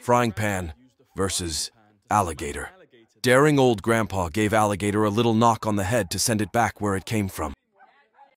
Frying pan versus alligator. Daring old grandpa gave alligator a little knock on the head to send it back where it came from.